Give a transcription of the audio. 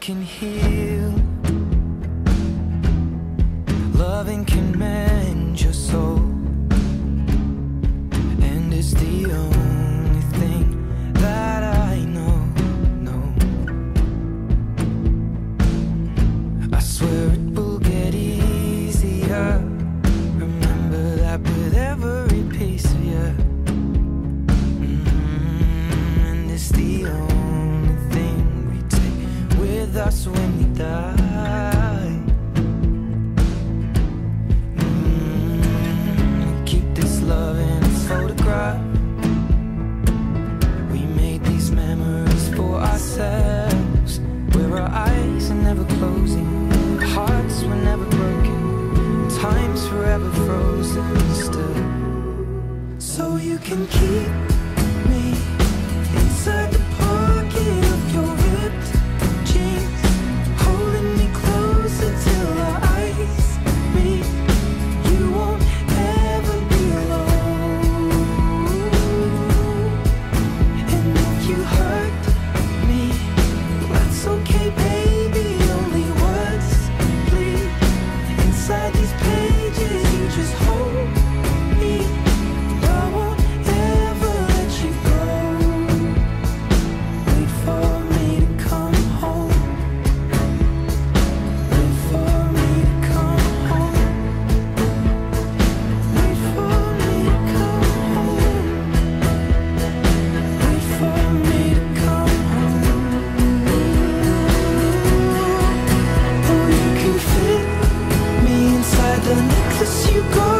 Can heal. Loving can mend us when we die. Mm, keep this love in a photograph. We made these memories for ourselves, where our eyes are never closing, hearts were never broken, time's forever frozen still. So you can keep me inside you